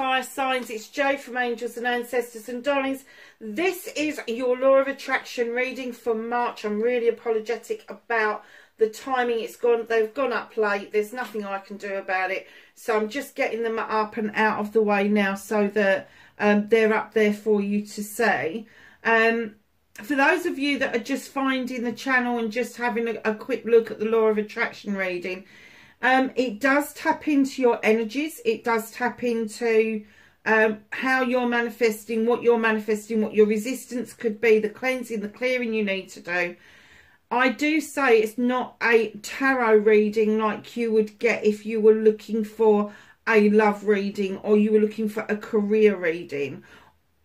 Fire signs, it's Jo from Angels and Ancestors and Darlings. This is your Law of Attraction reading for March. I'm really apologetic about the timing. It's gone, they've gone up late. There's nothing I can do about it. So I'm just getting them up and out of the way now so that um, they're up there for you to see. Um, for those of you that are just finding the channel and just having a, a quick look at the Law of Attraction reading, um, it does tap into your energies. It does tap into um, how you're manifesting, what you're manifesting, what your resistance could be, the cleansing, the clearing you need to do. I do say it's not a tarot reading like you would get if you were looking for a love reading or you were looking for a career reading.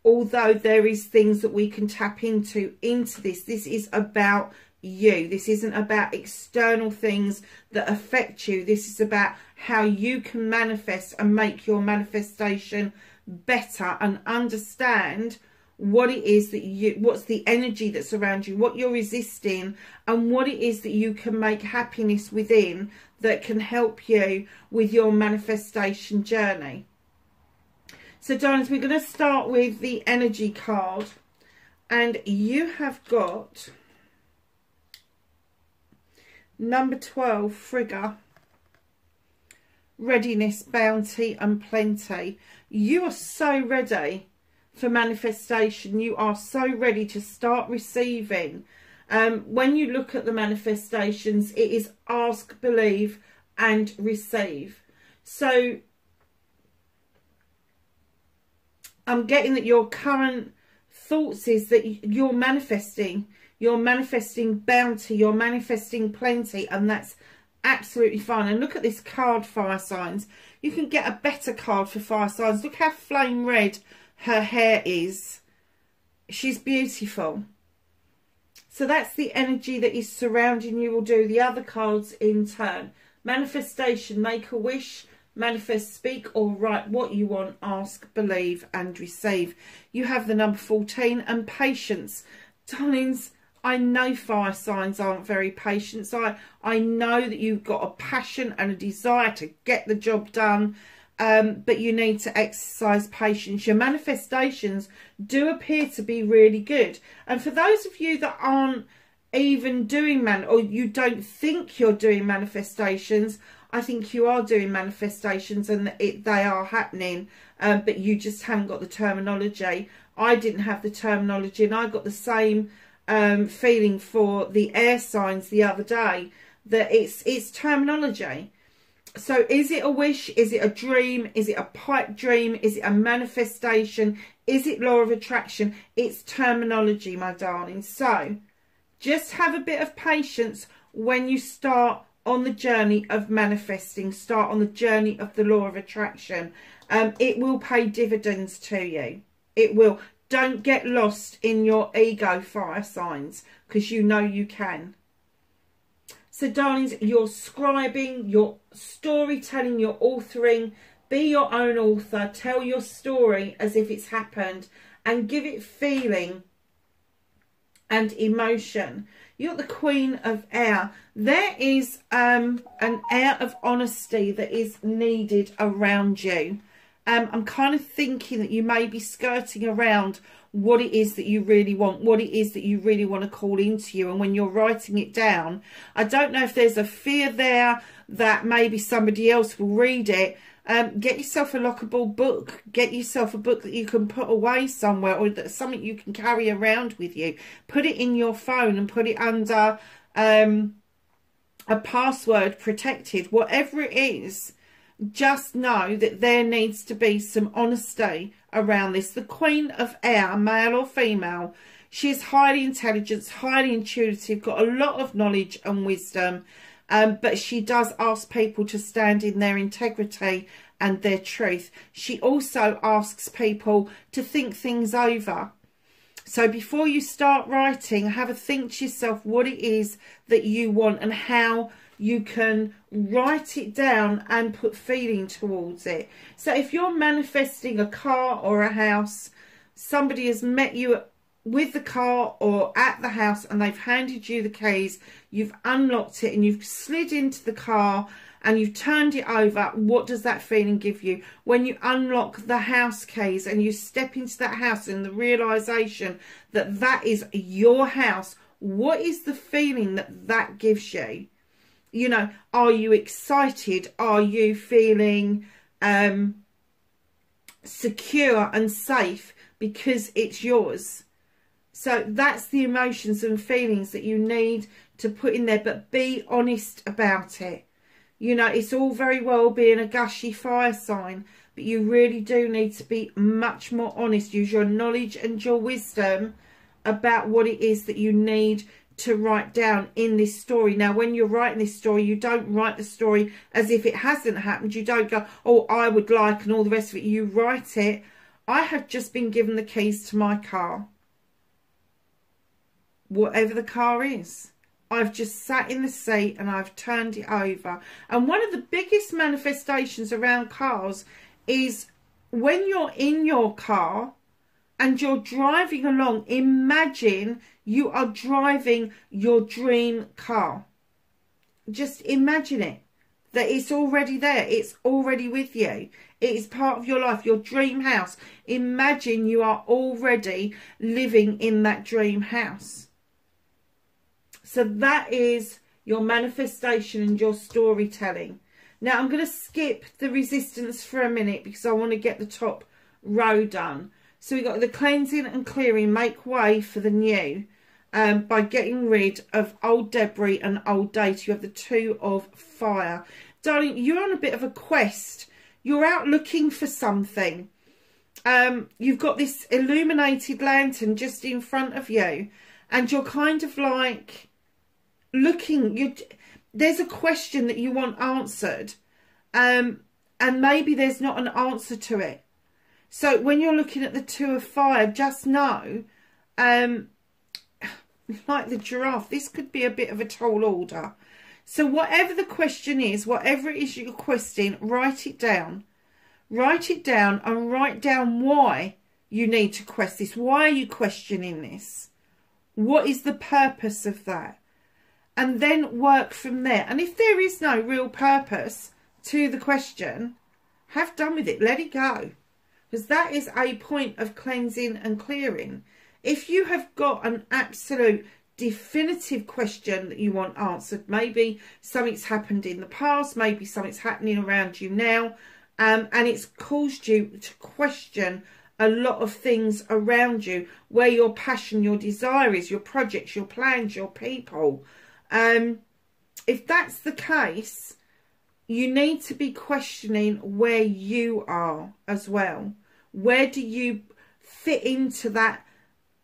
Although there is things that we can tap into into this. This is about you. This isn't about external things that affect you. This is about how you can manifest and make your manifestation better and understand what it is that you what's the energy that's around you what you're resisting and what it is that you can make happiness within that can help you with your manifestation journey so darlings we're going to start with the energy card and you have got Number 12, Frigga. Readiness, bounty and plenty. You are so ready for manifestation. You are so ready to start receiving. Um, when you look at the manifestations, it is ask, believe and receive. So I'm getting that your current thoughts is that you're manifesting you're manifesting bounty, you're manifesting plenty, and that's absolutely fine. And look at this card, fire signs. You can get a better card for fire signs. Look how flame red her hair is. She's beautiful. So that's the energy that is surrounding you. We'll do the other cards in turn. Manifestation, make a wish, manifest, speak or write what you want, ask, believe and receive. You have the number 14 and patience. Darlings, I know fire signs aren't very patient. So I, I know that you've got a passion and a desire to get the job done. Um, but you need to exercise patience. Your manifestations do appear to be really good. And for those of you that aren't even doing man or you don't think you're doing manifestations, I think you are doing manifestations and it, they are happening, um, but you just haven't got the terminology. I didn't have the terminology and I got the same um, feeling for the air signs the other day that it's it's terminology. So is it a wish? Is it a dream? Is it a pipe dream? Is it a manifestation? Is it law of attraction? It's terminology, my darling. So just have a bit of patience when you start on the journey of manifesting, start on the journey of the law of attraction. Um, it will pay dividends to you. It will. Don't get lost in your ego fire signs because you know you can. So, darlings, you're scribing, you're storytelling, you're authoring. Be your own author. Tell your story as if it's happened and give it feeling and emotion. You're the queen of air. There is um, an air of honesty that is needed around you um, I'm kind of thinking that you may be skirting around what it is that you really want, what it is that you really want to call into you. And when you're writing it down, I don't know if there's a fear there that maybe somebody else will read it. Um, get yourself a lockable book. Get yourself a book that you can put away somewhere or that something you can carry around with you. Put it in your phone and put it under um, a password protected, whatever it is just know that there needs to be some honesty around this. The Queen of Air, male or female, she is highly intelligent, highly intuitive, got a lot of knowledge and wisdom, um, but she does ask people to stand in their integrity and their truth. She also asks people to think things over. So before you start writing, have a think to yourself what it is that you want and how you can write it down and put feeling towards it. So if you're manifesting a car or a house, somebody has met you with the car or at the house and they've handed you the keys, you've unlocked it and you've slid into the car and you've turned it over, what does that feeling give you? When you unlock the house keys and you step into that house and the realization that that is your house, what is the feeling that that gives you? You know, are you excited? Are you feeling um, secure and safe because it's yours? So that's the emotions and feelings that you need to put in there, but be honest about it. You know, it's all very well being a gushy fire sign, but you really do need to be much more honest. Use your knowledge and your wisdom about what it is that you need to write down in this story. Now, when you're writing this story, you don't write the story as if it hasn't happened. You don't go, oh, I would like, and all the rest of it. You write it. I have just been given the keys to my car. Whatever the car is. I've just sat in the seat and I've turned it over. And one of the biggest manifestations around cars is when you're in your car and you're driving along, imagine you are driving your dream car. Just imagine it. That it's already there. It's already with you. It is part of your life, your dream house. Imagine you are already living in that dream house. So that is your manifestation and your storytelling. Now I'm going to skip the resistance for a minute because I want to get the top row done. So we've got the cleansing and clearing, make way for the new um, by getting rid of old debris and old data. You have the two of fire. Darling, you're on a bit of a quest. You're out looking for something. Um, you've got this illuminated lantern just in front of you and you're kind of like looking you there's a question that you want answered um and maybe there's not an answer to it so when you're looking at the two of fire just know um like the giraffe this could be a bit of a tall order so whatever the question is whatever it is you're questing, write it down write it down and write down why you need to quest this why are you questioning this what is the purpose of that and then work from there. And if there is no real purpose to the question, have done with it. Let it go. Because that is a point of cleansing and clearing. If you have got an absolute definitive question that you want answered, maybe something's happened in the past, maybe something's happening around you now, um, and it's caused you to question a lot of things around you, where your passion, your desire is, your projects, your plans, your people, um, if that's the case, you need to be questioning where you are as well. Where do you fit into that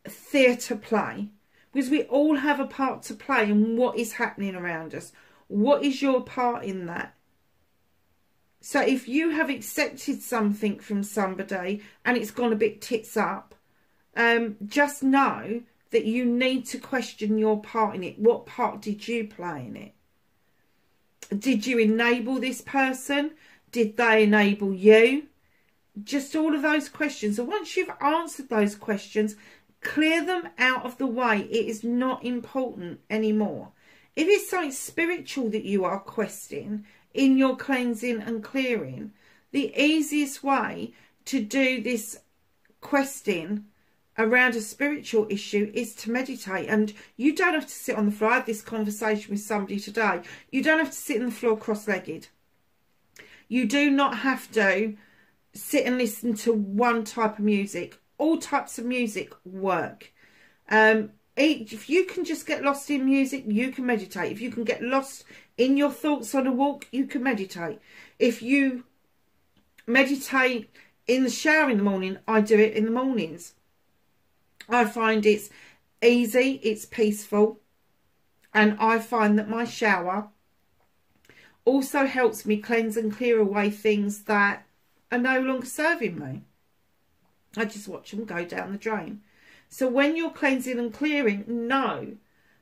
theatre play? Because we all have a part to play in what is happening around us. What is your part in that? So if you have accepted something from somebody and it's gone a bit tits up, um, just know that you need to question your part in it. What part did you play in it? Did you enable this person? Did they enable you? Just all of those questions. And once you've answered those questions, clear them out of the way. It is not important anymore. If it's something spiritual that you are questing in your cleansing and clearing, the easiest way to do this questing around a spiritual issue is to meditate and you don't have to sit on the floor. I had this conversation with somebody today. You don't have to sit on the floor cross-legged. You do not have to sit and listen to one type of music. All types of music work. Um, if you can just get lost in music, you can meditate. If you can get lost in your thoughts on a walk, you can meditate. If you meditate in the shower in the morning, I do it in the mornings. I find it's easy, it's peaceful, and I find that my shower also helps me cleanse and clear away things that are no longer serving me. I just watch them go down the drain. So when you're cleansing and clearing, know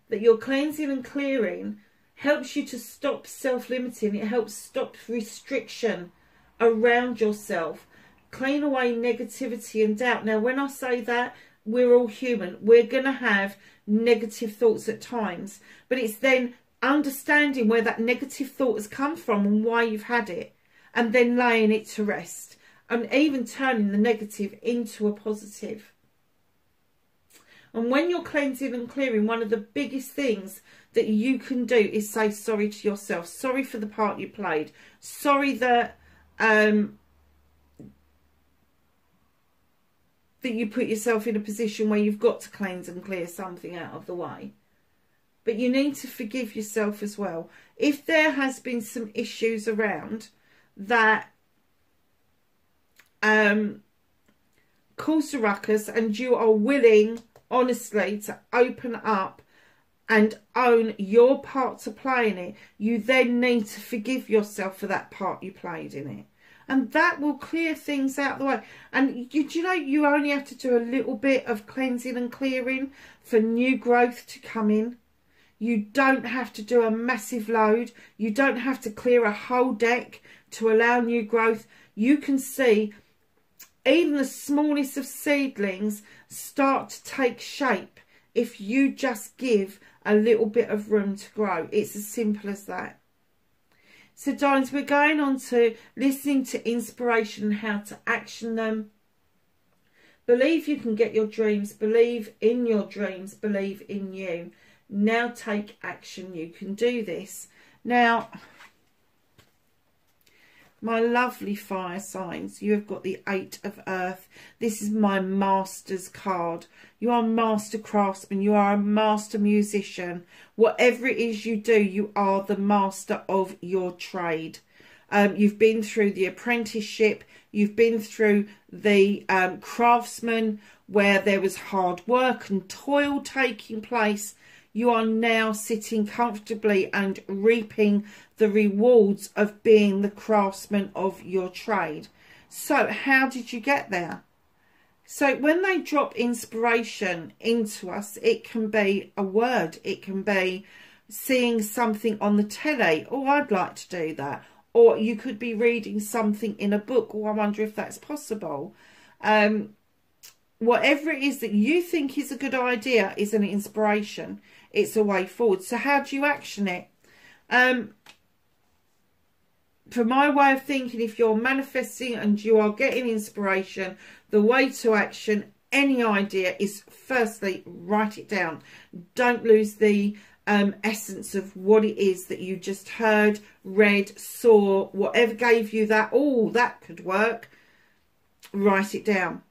that your cleansing and clearing helps you to stop self-limiting. It helps stop restriction around yourself. Clean away negativity and doubt. Now, when I say that, we're all human. We're going to have negative thoughts at times. But it's then understanding where that negative thought has come from and why you've had it, and then laying it to rest, and even turning the negative into a positive. And when you're cleansing and clearing, one of the biggest things that you can do is say sorry to yourself. Sorry for the part you played. Sorry that um, that you put yourself in a position where you've got to cleanse and clear something out of the way. But you need to forgive yourself as well. If there has been some issues around that um, cause a ruckus and you are willing, honestly, to open up and own your part to play in it, you then need to forgive yourself for that part you played in it and that will clear things out the way. And you, you know, you only have to do a little bit of cleansing and clearing for new growth to come in. You don't have to do a massive load. You don't have to clear a whole deck to allow new growth. You can see even the smallest of seedlings start to take shape if you just give a little bit of room to grow. It's as simple as that. So, darlings, we're going on to listening to inspiration and how to action them. Believe you can get your dreams. Believe in your dreams. Believe in you. Now take action. You can do this. Now, my lovely fire signs, you have got the Eight of Earth. This is my Master's card. You are a master craftsman. You are a master musician. Whatever it is you do, you are the master of your trade. Um, you've been through the apprenticeship. You've been through the um, craftsman where there was hard work and toil taking place you are now sitting comfortably and reaping the rewards of being the craftsman of your trade. So, how did you get there? So, when they drop inspiration into us, it can be a word, it can be seeing something on the telly. Oh, I'd like to do that. Or you could be reading something in a book. Oh, I wonder if that's possible. Um, whatever it is that you think is a good idea is an inspiration it's a way forward. So how do you action it? Um, for my way of thinking, if you're manifesting and you are getting inspiration, the way to action any idea is firstly, write it down. Don't lose the um, essence of what it is that you just heard, read, saw, whatever gave you that, oh, that could work. Write it down.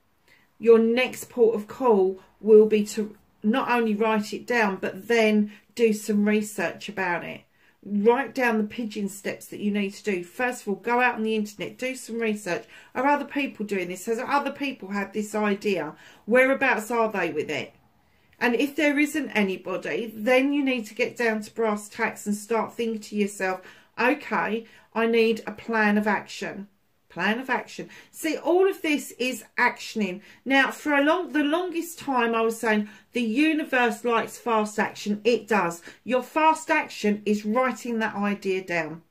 Your next port of call will be to not only write it down, but then do some research about it. Write down the pigeon steps that you need to do. First of all, go out on the internet, do some research. Are other people doing this? Has other people had this idea? Whereabouts are they with it? And if there isn't anybody, then you need to get down to brass tacks and start thinking to yourself, okay, I need a plan of action plan of action. See, all of this is actioning. Now, for a long, the longest time, I was saying the universe likes fast action. It does. Your fast action is writing that idea down.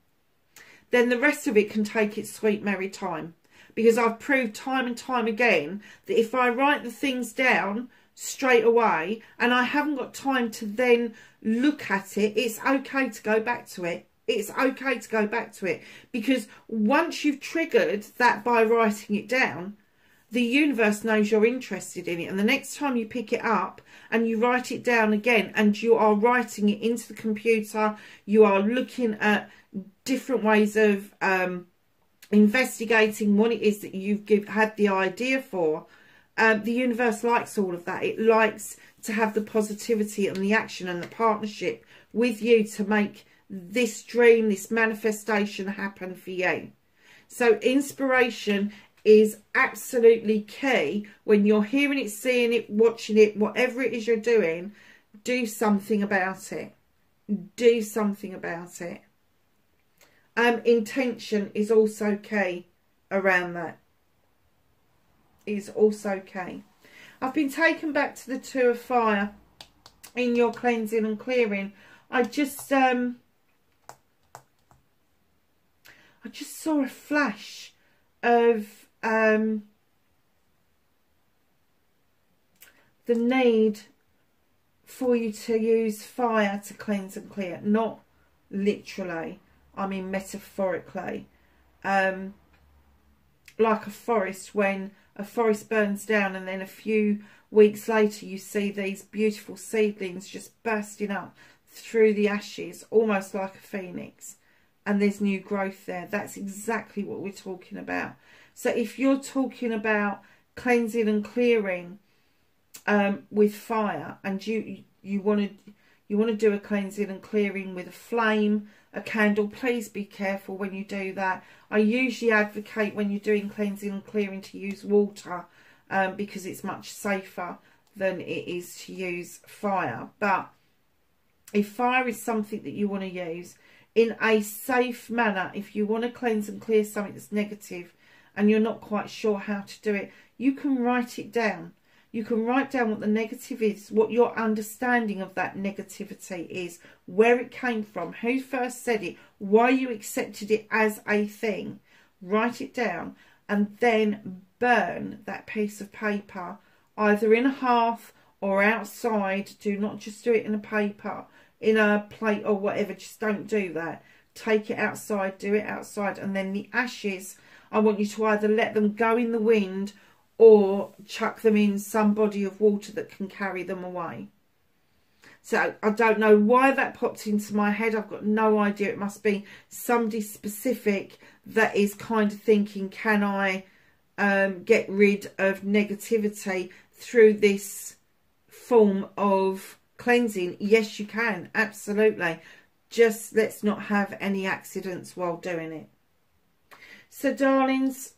Then the rest of it can take its sweet merry time. Because I've proved time and time again that if I write the things down straight away and I haven't got time to then look at it, it's okay to go back to it it's okay to go back to it because once you've triggered that by writing it down, the universe knows you're interested in it. And the next time you pick it up and you write it down again and you are writing it into the computer, you are looking at different ways of um, investigating what it is that you've give, had the idea for. Um, the universe likes all of that. It likes to have the positivity and the action and the partnership with you to make this dream, this manifestation happen for you. So inspiration is absolutely key when you're hearing it, seeing it, watching it, whatever it is you're doing, do something about it. Do something about it. Um, intention is also key around that. Is also key. I've been taken back to the two of fire in your cleansing and clearing. I just um I just saw a flash of um, the need for you to use fire to cleanse and clear, not literally. I mean metaphorically. Um, like a forest when a forest burns down and then a few weeks later you see these beautiful seedlings just bursting up through the ashes almost like a phoenix and there's new growth there. That's exactly what we're talking about. So if you're talking about cleansing and clearing um, with fire and you you want to you want to do a cleansing and clearing with a flame a candle please be careful when you do that. I usually advocate when you're doing cleansing and clearing to use water um, because it's much safer than it is to use fire. But if fire is something that you want to use in a safe manner if you want to cleanse and clear something that's negative and you're not quite sure how to do it you can write it down you can write down what the negative is, what your understanding of that negativity is, where it came from, who first said it, why you accepted it as a thing. Write it down and then burn that piece of paper either in a hearth or outside. Do not just do it in a paper, in a plate or whatever. Just don't do that. Take it outside, do it outside, and then the ashes, I want you to either let them go in the wind or chuck them in some body of water that can carry them away. So I don't know why that popped into my head. I've got no idea. It must be somebody specific that is kind of thinking, can I um, get rid of negativity through this form of cleansing? Yes, you can. Absolutely. Just let's not have any accidents while doing it. So, darlings,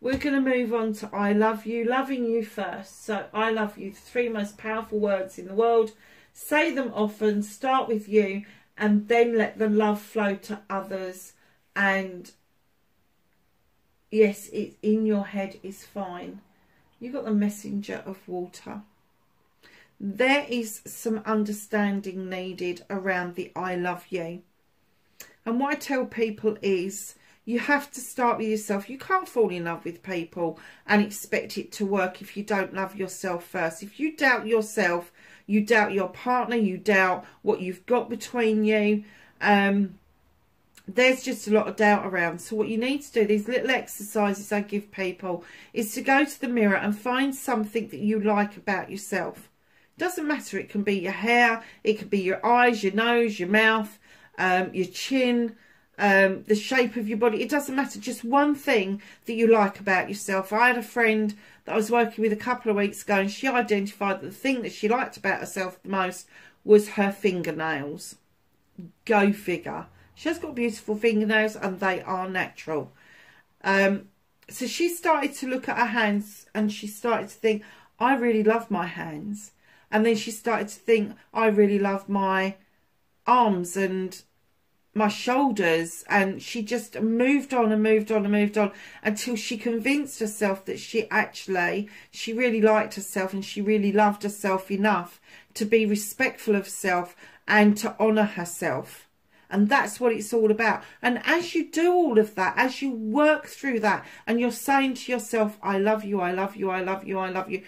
we're going to move on to I love you, loving you first. So, I love you, the three most powerful words in the world. Say them often, start with you, and then let the love flow to others. And yes, it in your head is fine. You got the messenger of water. There is some understanding needed around the I love you. And what I tell people is you have to start with yourself. You can't fall in love with people and expect it to work if you don't love yourself first. If you doubt yourself, you doubt your partner, you doubt what you've got between you. Um, there's just a lot of doubt around. So what you need to do, these little exercises I give people, is to go to the mirror and find something that you like about yourself. Doesn't matter. It can be your hair, it could be your eyes, your nose, your mouth, um, your chin, um, the shape of your body. It doesn't matter. Just one thing that you like about yourself. I had a friend that I was working with a couple of weeks ago and she identified that the thing that she liked about herself the most was her fingernails. Go figure. She has got beautiful fingernails and they are natural. Um, so she started to look at her hands and she started to think, I really love my hands. And then she started to think, I really love my arms and my shoulders and she just moved on and moved on and moved on until she convinced herself that she actually she really liked herself and she really loved herself enough to be respectful of self and to honor herself and that's what it's all about. And as you do all of that as you work through that and you're saying to yourself i love you i love you i love you i love you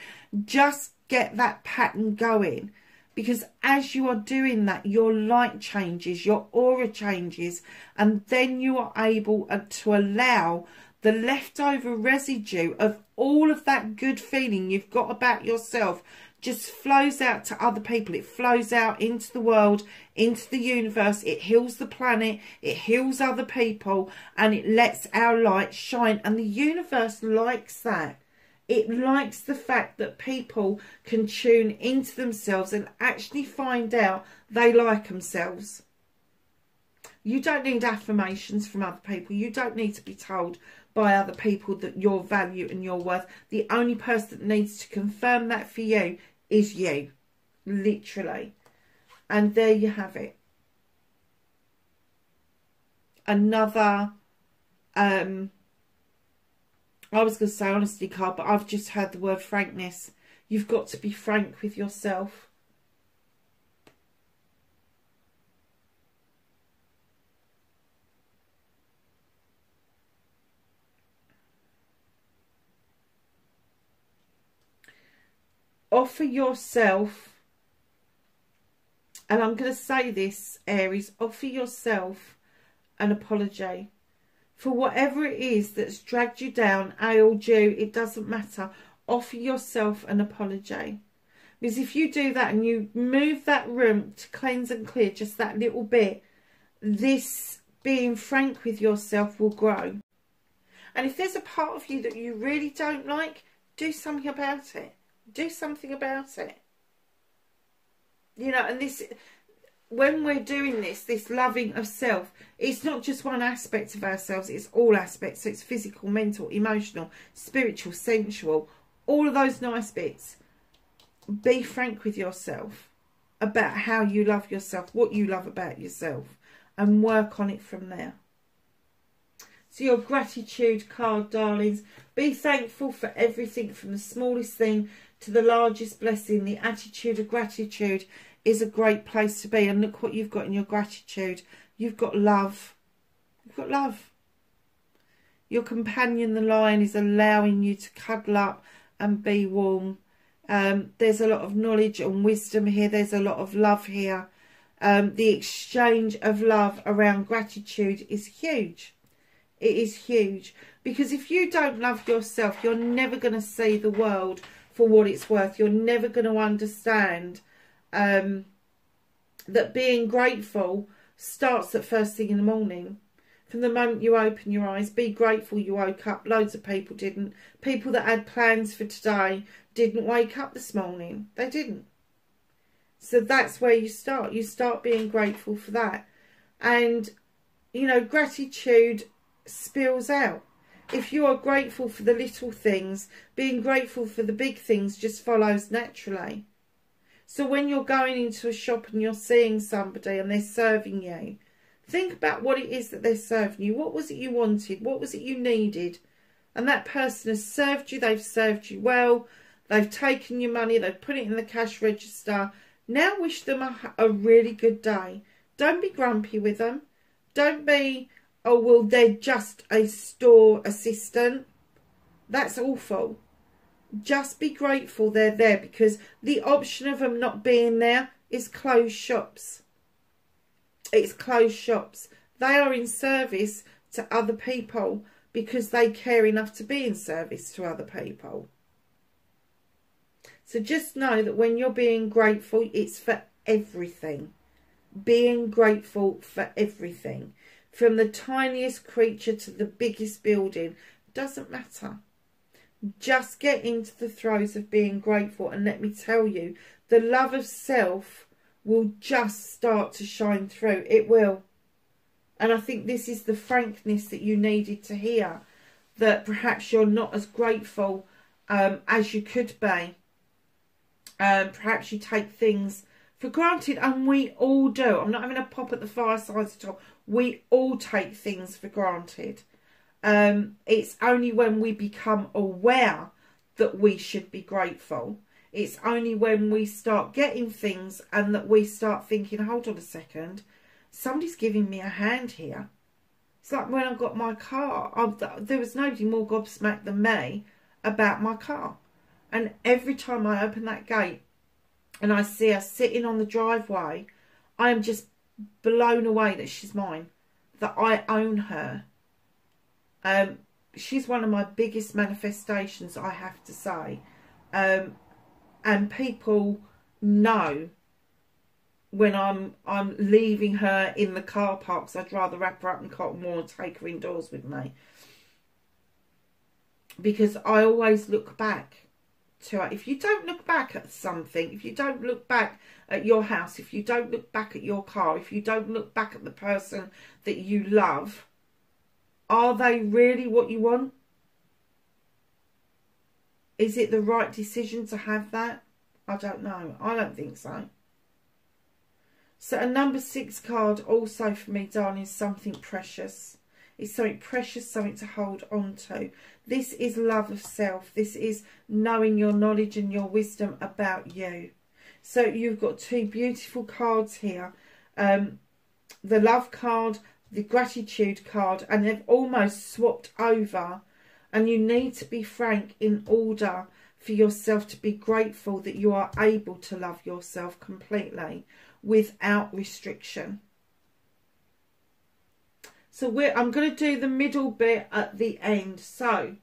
just get that pattern going. Because as you are doing that your light changes your aura changes and then you are able uh, to allow the leftover residue of all of that good feeling you've got about yourself just flows out to other people it flows out into the world into the universe it heals the planet it heals other people and it lets our light shine and the universe likes that it likes the fact that people can tune into themselves and actually find out they like themselves. You don't need affirmations from other people. You don't need to be told by other people that your value and your worth. The only person that needs to confirm that for you is you. Literally. And there you have it. Another um I was going to say honesty card, but I've just heard the word frankness. You've got to be frank with yourself. Offer yourself and I'm going to say this, Aries, offer yourself an apology for whatever it is that's dragged you down, ailed you, it doesn't matter. Offer yourself an apology. Because if you do that and you move that room to cleanse and clear just that little bit, this being frank with yourself will grow. And if there's a part of you that you really don't like, do something about it. Do something about it. You know, and this, when we're doing this, this loving of self, it's not just one aspect of ourselves, it's all aspects. So it's physical, mental, emotional, spiritual, sensual, all of those nice bits. Be frank with yourself about how you love yourself, what you love about yourself, and work on it from there. So your gratitude card, darlings. Be thankful for everything from the smallest thing to the largest blessing. The attitude of gratitude is a great place to be. And look what you've got in your gratitude. You've got love. You've got love. Your companion, the lion, is allowing you to cuddle up and be warm. Um, there's a lot of knowledge and wisdom here. There's a lot of love here. Um, the exchange of love around gratitude is huge. It is huge. Because if you don't love yourself, you're never going to see the world for what it's worth. You're never going to understand um, that being grateful starts at first thing in the morning. From the moment you open your eyes, be grateful you woke up. Loads of people didn't. People that had plans for today didn't wake up this morning. They didn't. So that's where you start. You start being grateful for that. And, you know, gratitude spills out. If you are grateful for the little things, being grateful for the big things just follows naturally. So when you're going into a shop and you're seeing somebody and they're serving you, think about what it is that they're serving you. What was it you wanted? What was it you needed? And that person has served you. They've served you well. They've taken your money. They've put it in the cash register. Now wish them a, a really good day. Don't be grumpy with them. Don't be oh, well, they're just a store assistant. That's awful. Just be grateful they're there because the option of them not being there is closed shops. It's closed shops. They are in service to other people because they care enough to be in service to other people. So just know that when you're being grateful, it's for everything. Being grateful for everything from the tiniest creature to the biggest building. Doesn't matter. Just get into the throes of being grateful. And let me tell you, the love of self will just start to shine through. It will. And I think this is the frankness that you needed to hear. That perhaps you're not as grateful um, as you could be. Um, perhaps you take things for granted, and we all do. I'm not having a pop at the fireside at all we all take things for granted. Um, it's only when we become aware that we should be grateful. It's only when we start getting things and that we start thinking, hold on a second, somebody's giving me a hand here. It's like when I got my car, I, there was nobody more gobsmacked than me about my car. And every time I open that gate and I see her sitting on the driveway, I am just blown away that she's mine, that I own her. Um, she's one of my biggest manifestations, I have to say. Um, and people know when I'm I'm leaving her in the car parks, I'd rather wrap her up in cotton wool and take her indoors with me. Because I always look back to. If you don't look back at something, if you don't look back at your house, if you don't look back at your car, if you don't look back at the person that you love, are they really what you want? Is it the right decision to have that? I don't know. I don't think so. So a number six card also for me, darling, is something precious. It's something precious, something to hold on to. This is love of self. This is knowing your knowledge and your wisdom about you. So you've got two beautiful cards here. Um, the love card, the gratitude card, and they've almost swapped over. And you need to be frank in order for yourself to be grateful that you are able to love yourself completely. without restriction. So I'm going to do the middle bit at the end. So,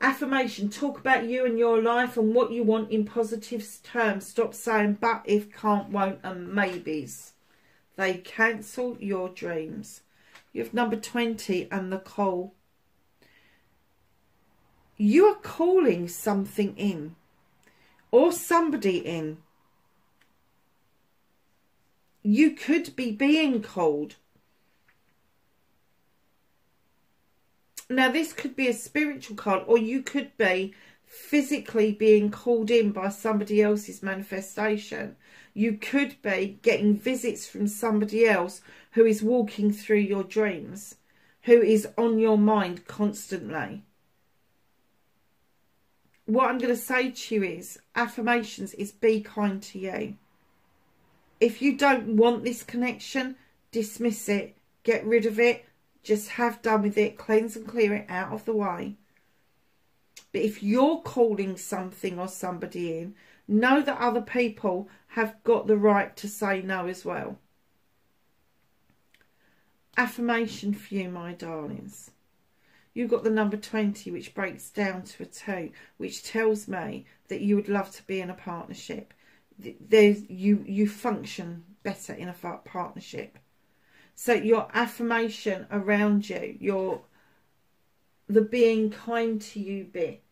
affirmation, talk about you and your life and what you want in positive terms. Stop saying but, if, can't, won't and maybes. They cancel your dreams. You have number 20 and the call. You are calling something in or somebody in. You could be being called Now, this could be a spiritual card, or you could be physically being called in by somebody else's manifestation. You could be getting visits from somebody else who is walking through your dreams, who is on your mind constantly. What I'm going to say to you is affirmations is be kind to you. If you don't want this connection, dismiss it, get rid of it, just have done with it, cleanse and clear it out of the way. But if you're calling something or somebody in, know that other people have got the right to say no as well. Affirmation for you, my darlings. You've got the number 20, which breaks down to a 2, which tells me that you would love to be in a partnership. There's, you, you function better in a partnership. So your affirmation around you, your the being kind to you bit,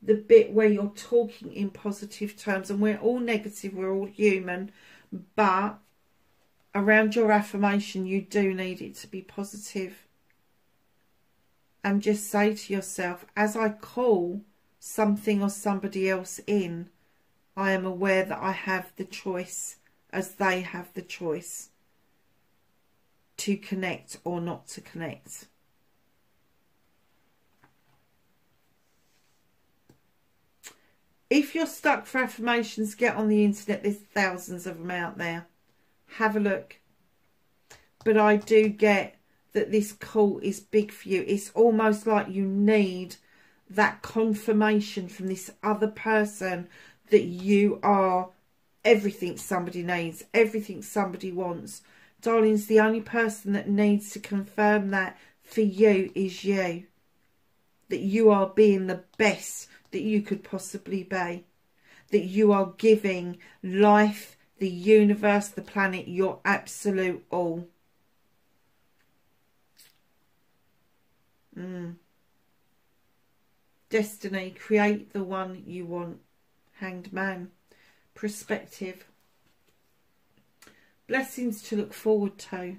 the bit where you're talking in positive terms, and we're all negative, we're all human, but around your affirmation, you do need it to be positive. And just say to yourself, as I call something or somebody else in, I am aware that I have the choice as they have the choice to connect or not to connect. If you're stuck for affirmations, get on the internet. There's thousands of them out there. Have a look. But I do get that this call is big for you. It's almost like you need that confirmation from this other person that you are everything somebody needs, everything somebody wants, Darlings, the only person that needs to confirm that for you is you. That you are being the best that you could possibly be. That you are giving life, the universe, the planet, your absolute all. Mm. Destiny, create the one you want. Hanged man. Perspective. Blessings to look forward to.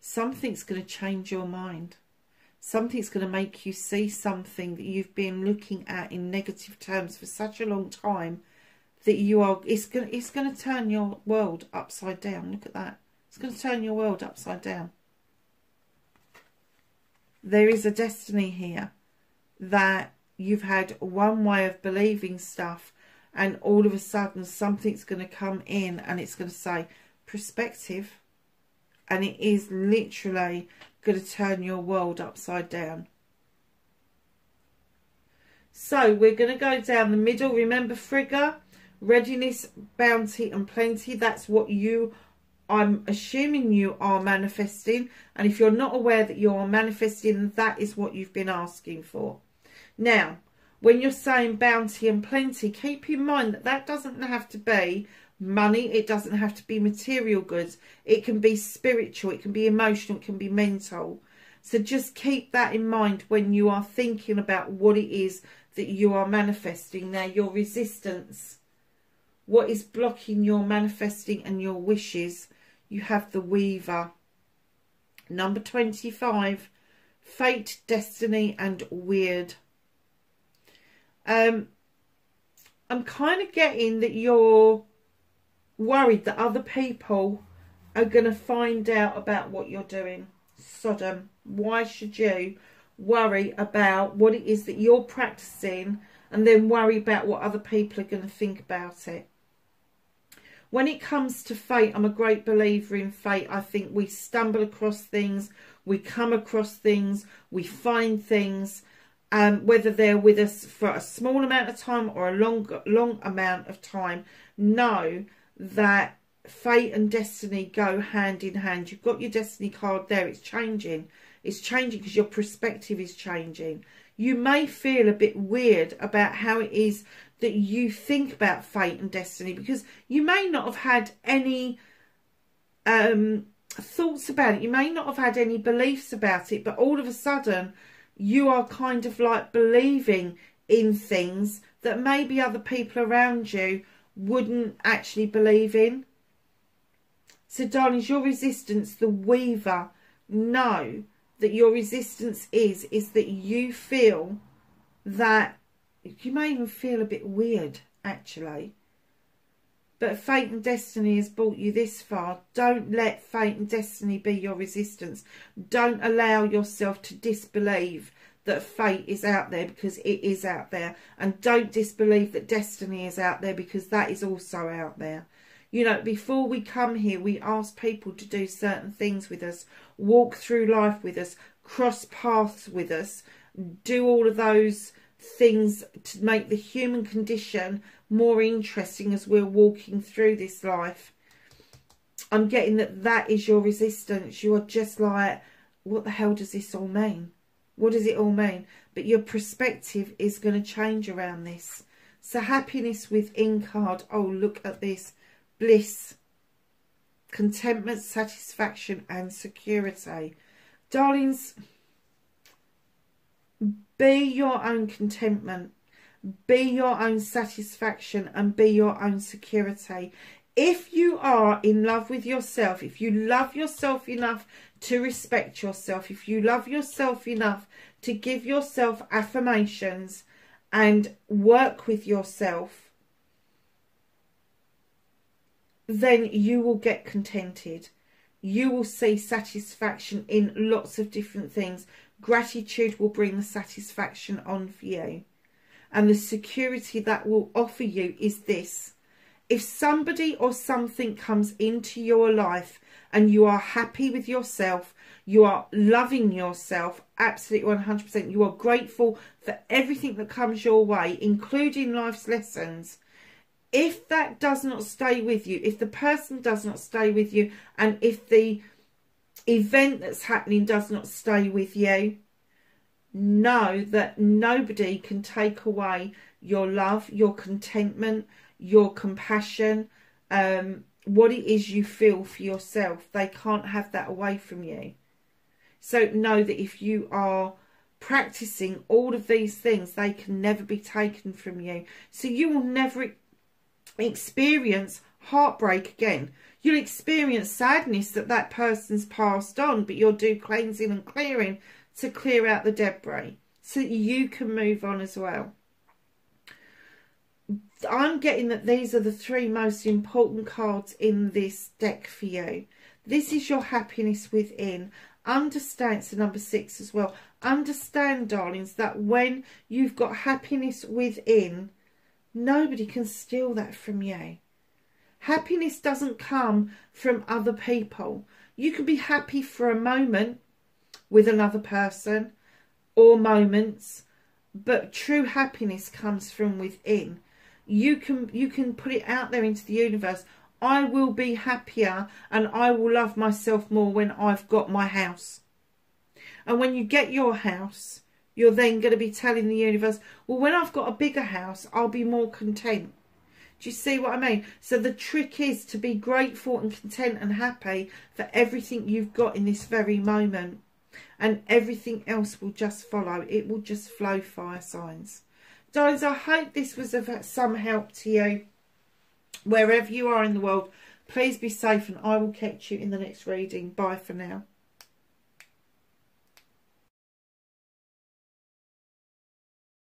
Something's going to change your mind. Something's going to make you see something that you've been looking at in negative terms for such a long time that you are it's going to, it's going to turn your world upside down. Look at that. It's going to turn your world upside down. There is a destiny here that you've had one way of believing stuff and all of a sudden something's going to come in and it's going to say perspective and it is literally going to turn your world upside down. So we're going to go down the middle. Remember Frigga, readiness, bounty and plenty. That's what you, I'm assuming you are manifesting. And if you're not aware that you are manifesting, that is what you've been asking for. Now, when you're saying bounty and plenty, keep in mind that that doesn't have to be money. It doesn't have to be material goods. It can be spiritual. It can be emotional. It can be mental. So just keep that in mind when you are thinking about what it is that you are manifesting. Now, your resistance, what is blocking your manifesting and your wishes, you have the Weaver. Number 25, Fate, Destiny and Wyrd. Um, I'm kind of getting that you're worried that other people are going to find out about what you're doing. Sodom. Why should you worry about what it is that you're practicing and then worry about what other people are going to think about it? When it comes to fate, I'm a great believer in fate. I think we stumble across things, we come across things, we find things, um, whether they're with us for a small amount of time or a long, long amount of time. Know that fate and destiny go hand in hand. You've got your destiny card there. It's changing. It's changing because your perspective is changing. You may feel a bit weird about how it is that you think about fate and destiny because you may not have had any um, thoughts about it. You may not have had any beliefs about it, but all of a sudden you are kind of like believing in things that maybe other people around you wouldn't actually believe in. So, darling, is your resistance, the weaver, know that your resistance is, is that you feel that you may even feel a bit weird, actually. But fate and destiny has brought you this far. Don't let fate and destiny be your resistance. Don't allow yourself to disbelieve that fate is out there because it is out there. And don't disbelieve that destiny is out there because that is also out there. You know, before we come here, we ask people to do certain things with us, walk through life with us, cross paths with us, do all of those things to make the human condition more interesting as we're walking through this life. I'm getting that that is your resistance. You are just like, what the hell does this all mean? What does it all mean? But your perspective is going to change around this. So happiness within card. Oh, look at this. Bliss. Contentment, satisfaction and security. Darlings, be your own contentment. Be your own satisfaction and be your own security. If you are in love with yourself, if you love yourself enough to respect yourself, if you love yourself enough to give yourself affirmations and work with yourself, then you will get contented. You will see satisfaction in lots of different things. Gratitude will bring the satisfaction on for you. And the security that will offer you is this. If somebody or something comes into your life and you are happy with yourself, you are loving yourself absolutely 100%, you are grateful for everything that comes your way, including life's lessons, if that does not stay with you, if the person does not stay with you, and if the event that's happening does not stay with you, know that nobody can take away your love, your contentment, your compassion, um, what it is you feel for yourself. They can't have that away from you. So know that if you are practicing all of these things, they can never be taken from you. So you will never experience heartbreak again. You'll experience sadness that that person's passed on, but you'll do cleansing and clearing to clear out the debris so you can move on as well. I'm getting that these are the three most important cards in this deck for you. This is your happiness within. Understand, it's the number six as well. Understand, darlings, that when you've got happiness within, nobody can steal that from you. Happiness doesn't come from other people. You can be happy for a moment with another person or moments, but true happiness comes from within you can you can put it out there into the universe I will be happier and I will love myself more when I've got my house. And when you get your house, you're then going to be telling the universe, well, when I've got a bigger house, I'll be more content. Do you see what I mean? So the trick is to be grateful and content and happy for everything you've got in this very moment. And everything else will just follow. It will just flow fire signs. Guys, I hope this was of some help to you. Wherever you are in the world, please be safe and I will catch you in the next reading. Bye for now.